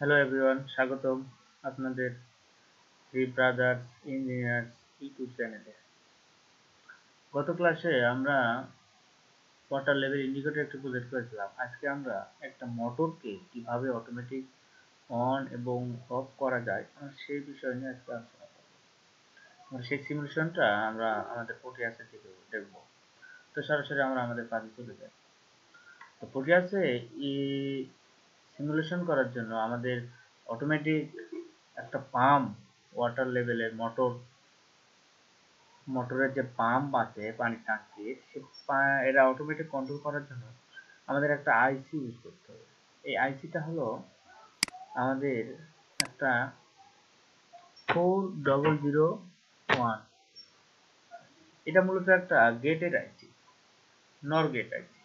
Hello everyone স্বাগতম আপনাদের three brothers engineers YouTube চ্যানেলে গত ক্লাসে আমরা ওয়াটার লেভেল ইন্ডিকেটর একটি প্রজেক্ট করেছিলাম। আজকে আমরা একটা মোটরকে কীভাবে অটোমেটিক অন এবং অফ করা যায় সেই বিষয় নিয়ে আজকে আলোচনা করব। সেই সিমুলেশনটা আমরা আমাদের পোটিয়াসে থেকে দেখব। তো সরাসরি আমরা আমাদের কাজে চলে যাই। তো পোটিয়াসে সিমুলেশন করার জন্য আমাদের অটোমেটিক একটা পাম্প ওয়াটার লেভেলের মোটর মোটরের যে পাম্প আছে, পানি টাঙ্কির সে এরা অটোমেটিক কন্ট্রোল করার জন্য আমাদের একটা আইসি ইউজ করতে হবে। এই আইসিটা হলো আমাদের একটা ফোর ডবল জিরো ওয়ান এটা মূলত একটা গেটের আইসি নর গেট আইসি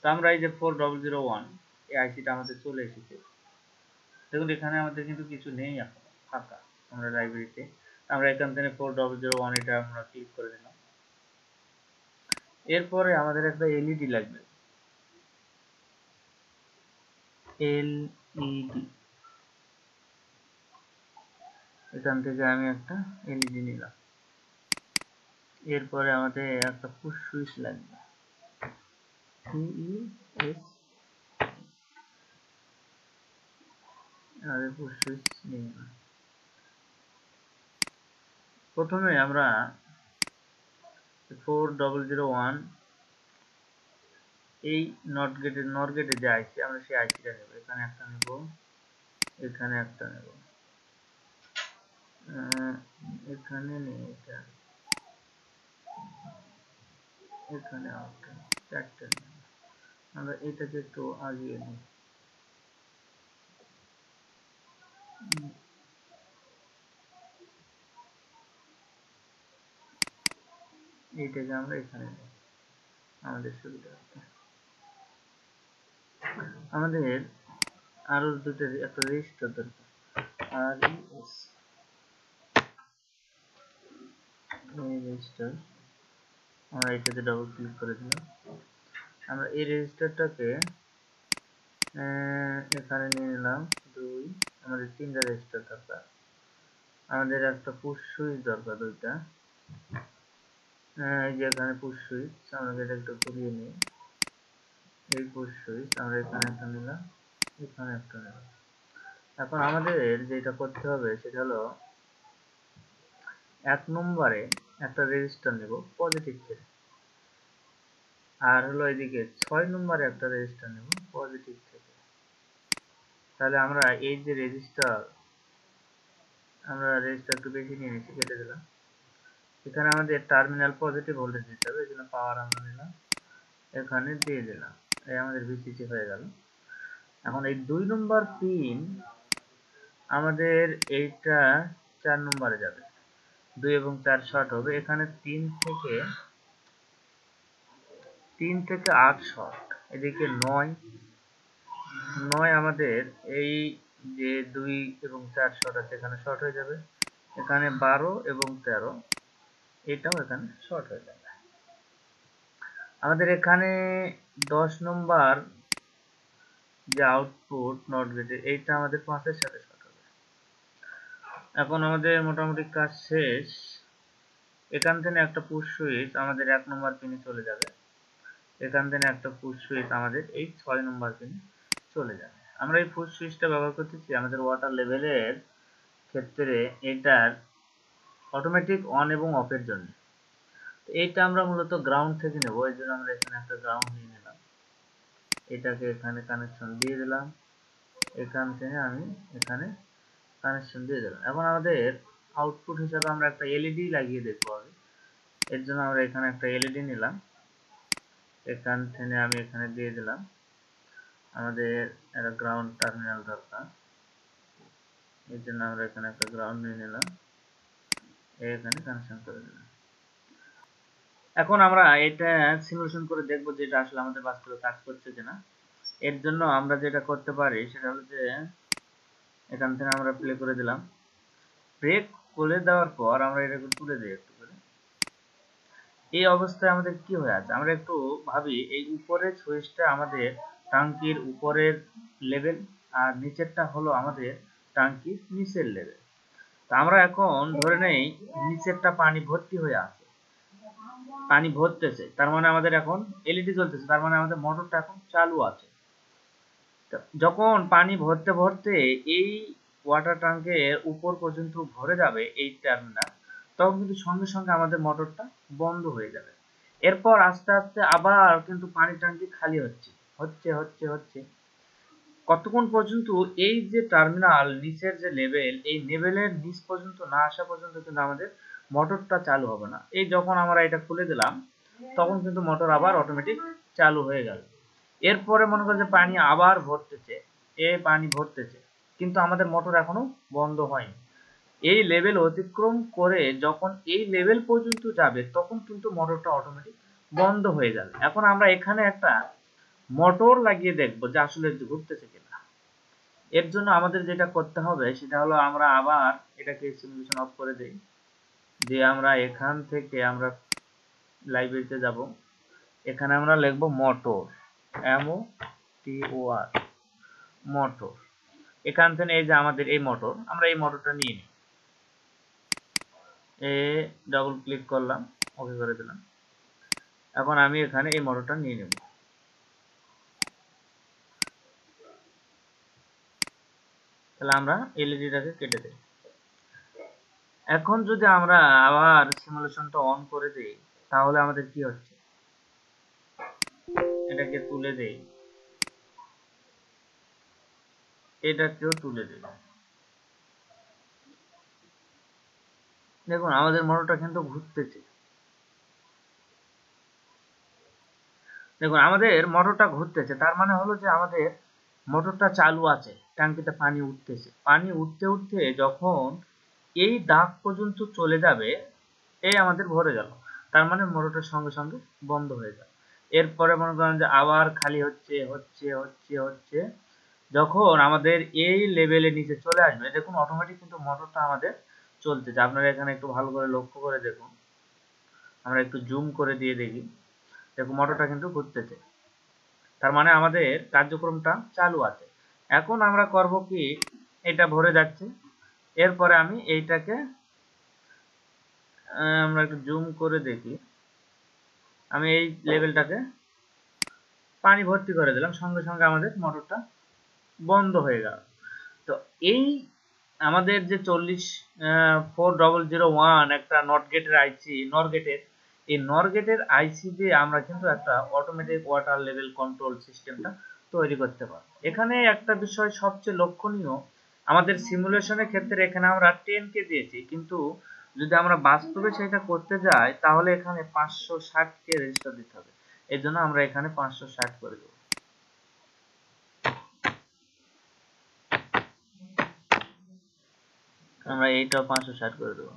তো আমরা এই যে ফোর ডবল জিরো ওয়ান এই আইসিটা আমাদের চলে এসেছে। দেখুন, এখানে আমাদের কিন্তু কিছু নেই এখন, ফাঁকা। আমরা লাইব্রেরিতে আমরা এখান থেকে ফোর ডবল জিরো ওয়ান এটা আমরা ক্লিক করে দিলাম এরপরে আমাদের একটা এলইডি লাগবে। এলইডি এখান থেকে আমি একটা এলইডি নিলাম। এরপরে আমাদের একটা পুশ সুইচ লাগবে। এস আমাদের পুশ সুইচ প্রথমে আমরা ফোর ডবল জিরো ওয়ান এই নট গেটের নট গেটে যে আইসি আমরা সেই আইসিটা নেব। এখানে একটা নেব, এখানে একটা নেব। এখানে নেই এটা। এখানে একটা চারটে আমরা এটাকে একটু আগিয়ে নিই। এইটাকে আমরা এখানে আমাদের আমাদের আরও দুটো একটা রেজিস্টার দরকার। রেজিস্টার আমরা এটাতে ডাবল ক্লিক করে দিলাম। আমরা এই রেজিস্টারটাকে এখানে নিয়ে নিলাম। আমাদের তিনটা রেজিস্টার দরকার আমাদের একটা পুশ সুইচ দরকার দুইটা। এই যে এখানে পুশ সুইচ আমরা এটা একটু ঘুরিয়ে নিই। এই পুশ সুইচ আমরা এখানে একটা নিলাম, এখানে একটা নিলাম। এখন আমাদের যেটা করতে হবে সেটা হলো, এক নম্বরে একটা রেজিস্টার নেব পজিটিভ থেকে আর হলো এদিকে ছয় নম্বরে একটা রেজিস্টার নেব পজিটিভ তাহলে আমরা এই যে রেজিস্টার আমরা রেজিস্টার একটু বেশি নিয়ে নিচ্ছি, কেটে দিলাম। এখানে আমাদের টার্মিনাল পজিটিভ ভোল্টেজ দিতে হবে, এই জন্য পাওয়ার আমরা নিলাম। এখানে দিয়ে দিলাম, এই আমাদের ভিসিসি হয়ে গেল। এখন এই দুই নম্বর পিন আমাদের এইটা চার নম্বরে যাবে। দুই এবং চার শর্ট হবে। এখানে তিন থেকে তিন থেকে আট শর্ট এদিকে নয় নয় আমাদের, এই যে দুই এবং চার শর্ট আছে, এখানে শর্ট হয়ে যাবে। এখানে বারো এবং তেরো, এটাও এখানে শর্ট হয়ে যাবে। আমাদের এখানে দশ নম্বর যে আউটপুট নট গেটে এইটা আমাদের পাঁচের সাথে শর্ট হবে। এখন আমাদের মোটামুটি কাজ শেষ। এখান থেকে একটা পুশ সুইচ আমাদের এক নম্বর পিনে চলে যাবে। এখান থেকে একটা পুশ সুইচ আমাদের এই ছয় নম্বর পিনে চলে যাবে আমরা এই পুশ সুইচটা ব্যবহার করতেছি, আমাদের ওয়াটার লেভেলের ক্ষেত্রে এটার অটোমেটিক অন এবং অফের জন্য। এইটা আমরা মূলত গ্রাউন্ড থেকে নেব, এই জন্য আমরা এখানে একটা গ্রাউন্ড নিয়ে নিলাম। এটাকে এখানে কানেকশন দিয়ে দিলাম। এখান থেকে আমি এখানে কানেকশন দিয়ে দিলাম। এখন আমাদের আউটপুট হিসাবে আমরা একটা এলইডি লাগিয়ে দেখব আগে। এর জন্য আমরা এখানে একটা এলইডি নিলাম। এখান থেকে আমি এখানে দিয়ে দিলাম। আমাদের একটা গ্রাউন্ড টার্মিনাল দরকার। এর জন্য আমরা এখানে একটা গ্রাউন্ড নিয়ে নিলাম। এখানে কানেকশন করে দিলাম। এখন আমরা এটা সিমুলেশন করে দেখব যে এটা আসলে আমাদের বাস্তবে কাজ করছে কিনা। এর জন্য আমরা যেটা করতে পারি সেটা হলো যে এখান থেকে আমরা প্লে করে দিলাম। ব্রেক খুলে দেওয়ার পর আমরা এটাকে তুলে দিই একটু করে। এই অবস্থায় আমাদের কি হয়ে আছে? আমরা একটু ভাবি, এই উপরের সুইচটা আমাদের টাঙ্কির উপরের লেভেল আর নিচেরটা হলো আমাদের টাঙ্কির নিচের লেভেল। তা আমরা এখন ধরে নেই নিচেরটা পানি ভর্তি হয়ে আছে। পানি ভরতেছে, তার মানে আমাদের এখন এলইডি জ্বলতেছে, তার মানে আমাদের মোটরটা এখন চালু আছে। যখন পানি ভরতে ভরতে এই ওয়াটার ট্যাঙ্কের উপর পর্যন্ত ভরে যাবে এই টার্মিনাল তখন কিন্তু সঙ্গে সঙ্গে আমাদের মোটরটা বন্ধ হয়ে যাবে। এরপর আস্তে আস্তে আবার কিন্তু পানি ট্যাঙ্কি খালি হচ্ছে। হচ্ছে হচ্ছে হচ্ছে। কতক্ষণ পর্যন্ত এই যে টার্মিনাল নিচের যে লেভেল এই লেভেলের নিচ পর্যন্ত না আসা পর্যন্ত কিন্তু আমাদের মোটরটা চালু হবে না। এই যখন আমরা এটা খুলে দিলাম, তখন কিন্তু মোটর আবার অটোমেটিক চালু হয়ে গেল। এরপরে মনে করেন যে পানি আবার ভরতেছে, এ পানি ভরতেছে, কিন্তু আমাদের মোটর এখনও বন্ধ হয়নি। এই লেভেল অতিক্রম করে যখন এই লেভেল পর্যন্ত যাবে, তখন কিন্তু মোটরটা অটোমেটিক বন্ধ হয়ে যাবে। এখন আমরা এখানে একটা মোটর লাগিয়ে দেখব যে আসলে ঘুরতেছে কিনা। এর জন্য আমাদের যেটা করতে হবে, সেটা হলো আমরা আবার এটাকে সিমুলেশন অফ করে দেই, যে আমরা এখান থেকে আমরা লাইব্রেরিতে যাব। এখানে আমরা লিখব motor, M O T O R, motor. এখান থেকে এই যে আমাদের এই মোটর, আমরা এই মোটরটা নিয়ে নিই। এ ডাবল ক্লিক করলাম ওকে করে দিলাম। এখন আমি এখানে এই মোটরটা নিয়ে নেব। তাহলে আমরা এলইডিটাকে কেটে দেই। এখন যদি আমরা আবার সিমুলেশনটা অন করে দেই, তাহলে আমাদের কি হচ্ছে? এটাকে তুলে দেই। এটাকেও তুলে দেই। দেখুন, আমাদের মোটরটা কিন্তু ঘুরতেছে। দেখুন, আমাদের মোটরটা ঘুরতেছে। তার মানে হলো যে আমাদের মোটরটা চালু আছে, ট্যাঙ্কিতে পানি উঠতেছে। পানি উঠতে উঠতে যখন এই দাগ পর্যন্ত চলে যাবে, এই আমাদের ভরে গেল। তার মানে মোটরটার সঙ্গে সঙ্গে বন্ধ হয়ে যাবে এরপরে মনে করেন যে আবার খালি হচ্ছে হচ্ছে হচ্ছে হচ্ছে। যখন আমাদের এই লেভেলের নিচে চলে আসবে, দেখুন অটোমেটিক কিন্তু মোটরটা আমাদের চলতেছে। আপনারা এখানে একটু ভালো করে লক্ষ্য করে দেখুন। আমরা একটু জুম করে দিয়ে দেখি। দেখুন, মোটরটা কিন্তু ঘুরতেছে। তার মানে আমাদের কার্যক্রমটা চালু আছে। এখন আমরা করব কি, এটা ভরে যাচ্ছে। এরপরে আমি এইটাকে আমরা একটু জুম করে দেখি। আমি এই লেভেলটাকে পানি ভর্তি করে দিলাম, সঙ্গে সঙ্গে আমাদের মোটরটা বন্ধ হয়ে গেল। তো এই আমাদের যে চল্লিশ ফোর ডবল জিরো ওয়ান একটা নট গেটের আইসি নর গেটের এই নর গেটের আইসি দিয়ে আমরা কিন্তু একটা অটোমেটিক ওয়াটার লেভেল কন্ট্রোল সিস্টেমটা তৈরি করতে পারব। এখানে একটা বিষয় সবচেয়ে লক্ষণীয়, আমাদের সিমুলেশনের ক্ষেত্রে এখানে আমরা টেন কে দিয়েছি, কিন্তু যদি আমরা বাস্তবে সেটা করতে যাই, তাহলে এখানে পাঁচশো ষাট কে রেজিস্টার দিতে হবে। এই জন্য আমরা এখানে পাঁচশো ষাট করে দেবো। আমরা এইটাও পাঁচশো ষাট করে দেবো।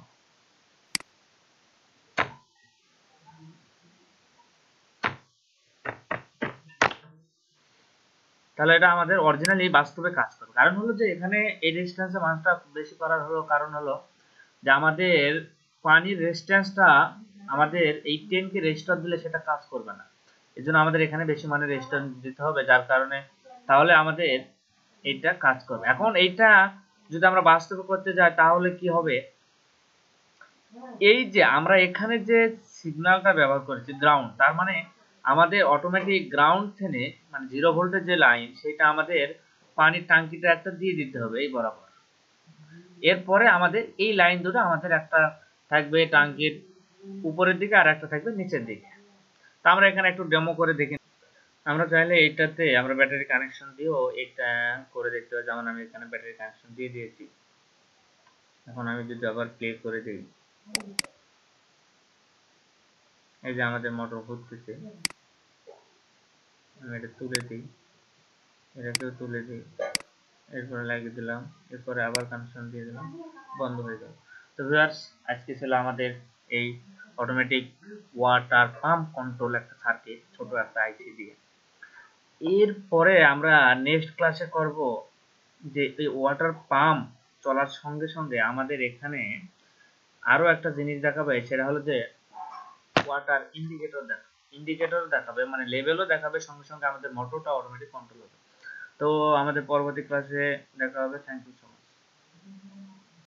তাহলে এটা আমাদের অরিজিনালি বাস্তবে কাজ করবে। কারণ হলো যে এখানে এই রেজিস্ট্যান্সের মানটা বেশি করার হলো কারণ হলো যে আমাদের পানির রেজিস্ট্যান্সটা আমাদের এই টেনকে রেজিস্টার দিলে সেটা কাজ করবে না। এই জন্য আমাদের এখানে বেশি মানের রেজিস্ট্যান্স দিতে হবে, যার কারণে তাহলে আমাদের এটা কাজ করবে। এখন এইটা যদি আমরা বাস্তবে করতে যাই, তাহলে কি হবে? এই যে আমরা এখানে যে সিগন্যালটা ব্যবহার করেছি গ্রাউন্ড তার মানে আমাদের অটোমেটিক গ্রাউন্ড থেকে মানে জিরো ভোল্টের যে লাইন সেটা আমাদের পানির টাঙ্কিটা একটা দিয়ে দিতে হবে এই বরাবর। এরপরে আমাদের এই লাইন দুটো আমাদের একটা থাকবে টাঙ্কির উপরের দিকে আর একটা থাকবে নিচের দিকে। তা আমরা এখানে একটু ডেমো করে দেখি। আমরা চাইলে এইটাতে, আমরা ব্যাটারি কানেকশন দিয়েও এটা করে দেখতে পারি। যেমন আমি এখানে ব্যাটারি কানেকশন দিয়ে দিয়েছি। এখন আমি যদি আবার প্লে করে দিই। এই যে আমাদের মোটর ঘুরতেছে। এটা তুলে দিই এটাকেও তুলে দিই এরপরে লাগিয়ে দিলাম, এরপরে আবার কানেকশন দিয়ে দিলাম, বন্ধ হয়ে গেল। তো ভিউয়ার্স আজকে ছিল আমাদের এই অটোমেটিক ওয়াটার পাম্প কন্ট্রোল একটা সার্কিট ছোট একটা আইসি দিয়ে। এরপরে আমরা নেক্সট ক্লাসে করব যে এই ওয়াটার পাম্প চলার সঙ্গে সঙ্গে আমাদের এখানে আরও একটা জিনিস দেখাবে সেটা হলো যে ওয়াটার ইন্ডিকেটর দেখাবে। ইন্ডিকেটর দেখাবে মানে লেভেলও দেখাবে, সঙ্গে সঙ্গে আমাদের মোটরটা অটোমেটিক কন্ট্রোল হবে। তো আমাদের পরবর্তী ক্লাসে দেখা হবে। Thank you so